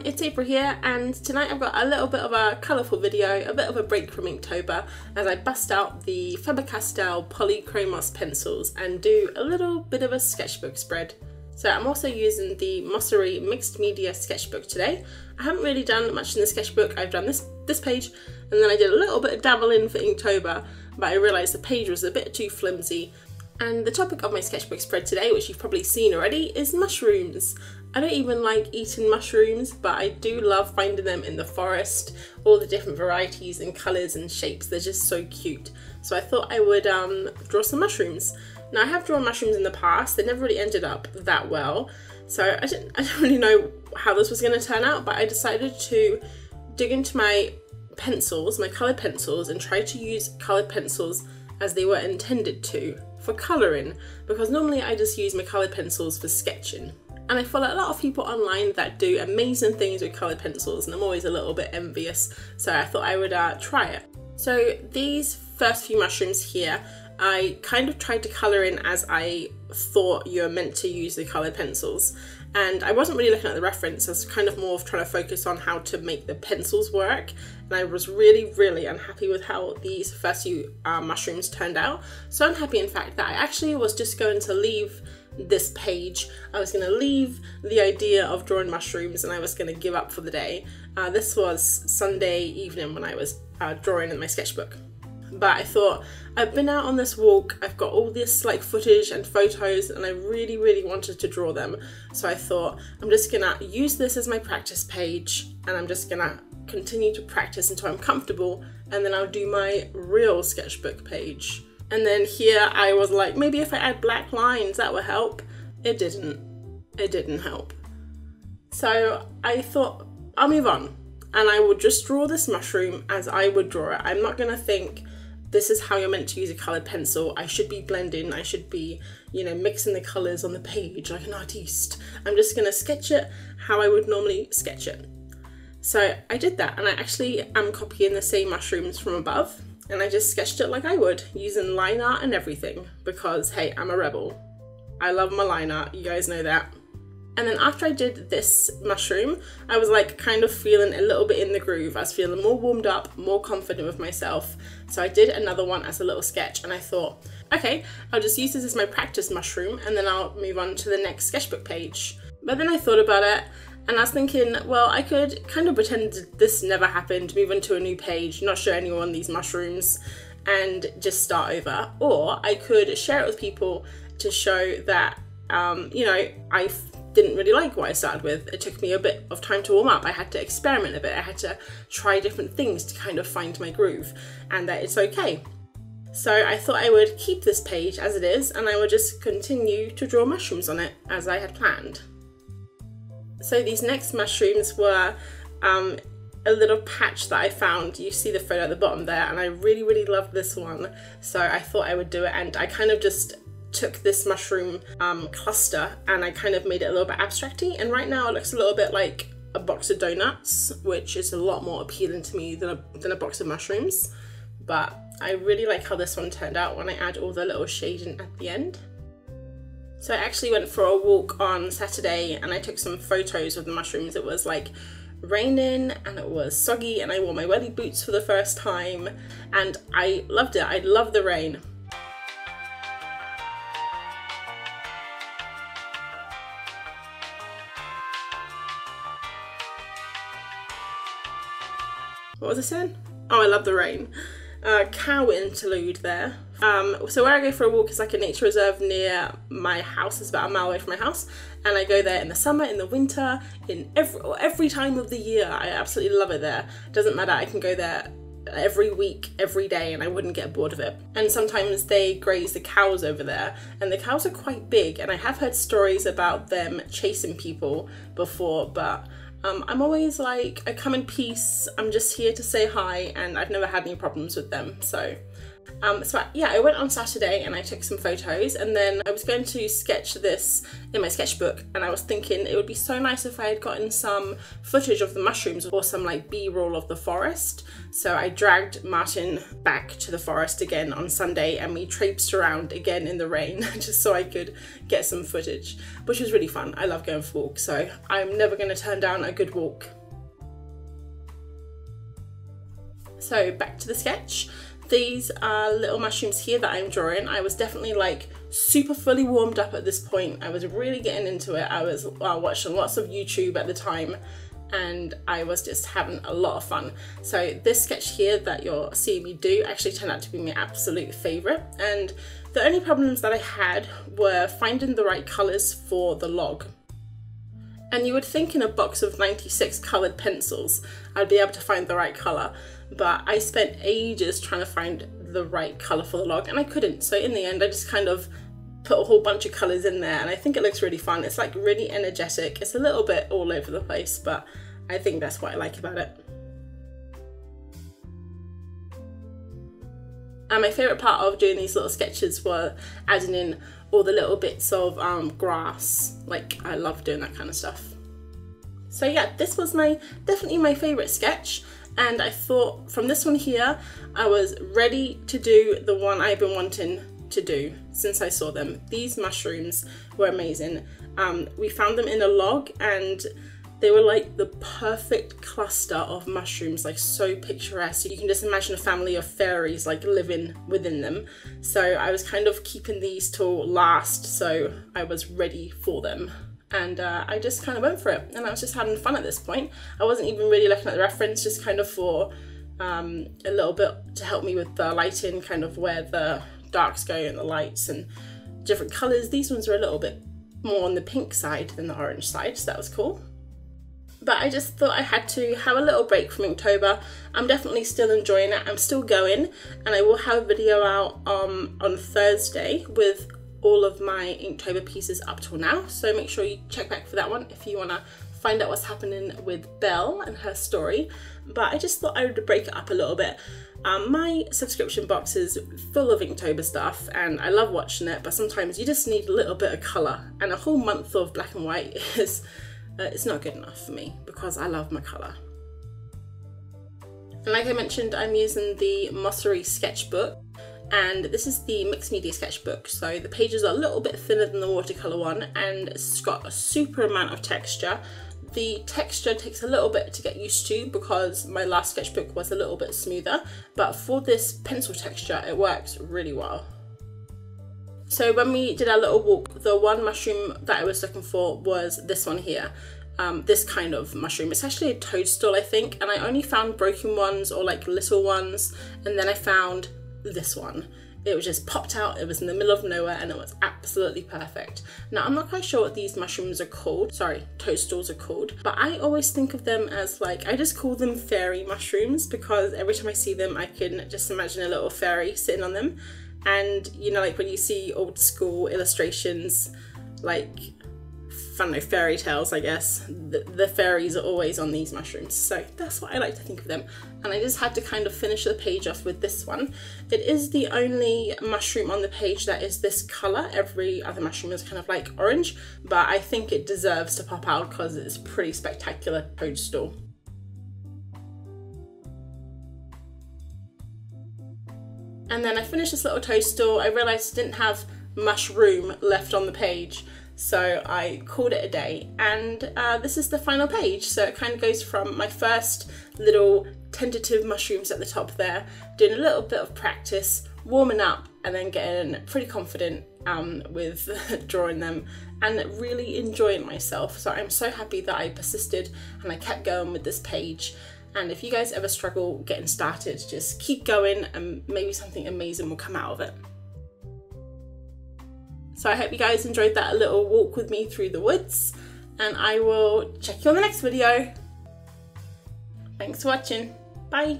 it's April here and tonight I've got a little bit of a colourful video, a bit of a break from Inktober as I bust out the Faber-Castell Polychromos pencils and do a little bit of a sketchbook spread. So I'm also using the Mossery Mixed Media Sketchbook today. I haven't really done much in the sketchbook, I've done this, this page and then I did a little bit of dabbling for Inktober but I realised the page was a bit too flimsy and the topic of my sketchbook spread today, which you've probably seen already, is mushrooms. I don't even like eating mushrooms, but I do love finding them in the forest, all the different varieties and colours and shapes, they're just so cute. So I thought I would um, draw some mushrooms. Now I have drawn mushrooms in the past, they never really ended up that well, so I didn't, I don't really know how this was going to turn out, but I decided to dig into my pencils, my coloured pencils, and try to use coloured pencils as they were intended to for colouring, because normally I just use my coloured pencils for sketching. And I follow a lot of people online that do amazing things with coloured pencils and I'm always a little bit envious. So I thought I would uh, try it. So these first few mushrooms here, I kind of tried to colour in as I thought you're meant to use the coloured pencils. And I wasn't really looking at the reference, I was kind of more of trying to focus on how to make the pencils work. And I was really, really unhappy with how these first few uh, mushrooms turned out. So unhappy in fact that I actually was just going to leave this page. I was going to leave the idea of drawing mushrooms and I was going to give up for the day. Uh, this was Sunday evening when I was uh, drawing in my sketchbook. But I thought, I've been out on this walk, I've got all this like footage and photos and I really, really wanted to draw them. So I thought, I'm just gonna use this as my practice page and I'm just gonna continue to practice until I'm comfortable and then I'll do my real sketchbook page. And then here I was like, maybe if I add black lines, that will help. It didn't. It didn't help. So I thought, I'll move on. And I will just draw this mushroom as I would draw it. I'm not gonna think, this is how you're meant to use a coloured pencil. I should be blending, I should be, you know, mixing the colours on the page like an artiste. I'm just gonna sketch it how I would normally sketch it. So I did that and I actually am copying the same mushrooms from above and I just sketched it like I would, using line art and everything, because hey, I'm a rebel. I love my line art, you guys know that. And then after I did this mushroom, I was like kind of feeling a little bit in the groove. I was feeling more warmed up, more confident with myself. So I did another one as a little sketch and I thought, okay, I'll just use this as my practice mushroom and then I'll move on to the next sketchbook page. But then I thought about it and I was thinking, well, I could kind of pretend this never happened, move on to a new page, not show anyone these mushrooms, and just start over. Or I could share it with people to show that, um, you know, I didn't really like what I started with. It took me a bit of time to warm up. I had to experiment a bit. I had to try different things to kind of find my groove, and that it's okay. So I thought I would keep this page as it is and I would just continue to draw mushrooms on it as I had planned. So these next mushrooms were um, a little patch that I found. You see the photo at the bottom there and I really, really loved this one. So I thought I would do it and I kind of just took this mushroom um, cluster and I kind of made it a little bit abstracty and right now it looks a little bit like a box of donuts which is a lot more appealing to me than a, than a box of mushrooms but I really like how this one turned out when I add all the little shading at the end. So I actually went for a walk on Saturday and I took some photos of the mushrooms. It was like raining and it was soggy and I wore my welly boots for the first time and I loved it. I love the rain. What was I saying? Oh, I love the rain. Uh, cow interlude there. Um, so where I go for a walk is like a nature reserve near my house. It's about a mile away from my house, and I go there in the summer, in the winter, in every every time of the year. I absolutely love it there. Doesn't matter. I can go there every week, every day, and I wouldn't get bored of it. And sometimes they graze the cows over there, and the cows are quite big. And I have heard stories about them chasing people before, but um, I'm always like, I come in peace, I'm just here to say hi, and I've never had any problems with them. So um, so I, yeah, I went on Saturday and I took some photos and then I was going to sketch this in my sketchbook and I was thinking it would be so nice if I had gotten some footage of the mushrooms or some like b-roll of the forest. So I dragged Martin back to the forest again on Sunday and we traipsed around again in the rain just so I could get some footage, which was really fun. I love going for walks, so I'm never going to turn down a good walk. So back to the sketch. These are little mushrooms here that I'm drawing. I was definitely like super fully warmed up at this point. I was really getting into it. I was uh, watching lots of YouTube at the time and I was just having a lot of fun. So this sketch here that you're seeing me do actually turned out to be my absolute favourite and the only problems that I had were finding the right colours for the log. And you would think in a box of 96 coloured pencils I'd be able to find the right colour but I spent ages trying to find the right colour for the log and I couldn't so in the end I just kind of put a whole bunch of colours in there and I think it looks really fun. It's like really energetic. It's a little bit all over the place, but I think that's what I like about it. And my favourite part of doing these little sketches were adding in all the little bits of um, grass. Like I love doing that kind of stuff. So yeah, this was my definitely my favourite sketch and I thought from this one here I was ready to do the one I've been wanting to do since I saw them. These mushrooms were amazing. Um, we found them in a log and they were like the perfect cluster of mushrooms, like so picturesque. You can just imagine a family of fairies like living within them. So I was kind of keeping these till last, so I was ready for them. And uh, I just kind of went for it, and I was just having fun at this point. I wasn't even really looking at the reference, just kind of for um, a little bit to help me with the lighting, kind of where the darks go and the lights and different colours. These ones are a little bit more on the pink side than the orange side, so that was cool. But I just thought I had to have a little break from Inktober. I'm definitely still enjoying it. I'm still going and I will have a video out um, on Thursday with all of my Inktober pieces up till now. So make sure you check back for that one if you want to find out what's happening with Belle and her story. But I just thought I would break it up a little bit. Um, my subscription box is full of Inktober stuff and I love watching it, but sometimes you just need a little bit of colour and a whole month of black and white is uh, it's not good enough for me because I love my colour. And like I mentioned, I'm using the Mossery sketchbook and this is the mixed media sketchbook so the pages are a little bit thinner than the watercolour one and it's got a super amount of texture the texture takes a little bit to get used to because my last sketchbook was a little bit smoother, but for this pencil texture, it works really well. So when we did our little walk, the one mushroom that I was looking for was this one here. Um, this kind of mushroom. It's actually a toadstool, I think, and I only found broken ones or like little ones, and then I found this one. It was just popped out it was in the middle of nowhere and it was absolutely perfect. Now i'm not quite sure what these mushrooms are called. Sorry toadstools are called. But i always think of them as like i just call them fairy mushrooms because every time i see them i can just imagine a little fairy sitting on them. And you know like when you see old school illustrations like I don't know, fairy tales, I guess. The, the, fairies are always on these mushrooms. So that's what I like to think of them. And I just had to kind of finish the page off with this one. It is the only mushroom on the page that is this colour. Every other mushroom is kind of like orange, but I think it deserves to pop out because it's pretty spectacular toadstool. And then I finished this little toadstool. I realised I didn't have mushroom left on the page so I called it a day. And uh, this is the final page. So it kind of goes from my first little tentative mushrooms at the top there doing a little bit of practice warming up and then getting pretty confident um, with drawing them and really enjoying myself. So I'm so happy that I persisted and I kept going with this page. And if you guys ever struggle getting started just keep going and maybe something amazing will come out of it. So I hope you guys enjoyed that little walk with me through the woods and I will check you on the next video. Thanks for watching. Bye.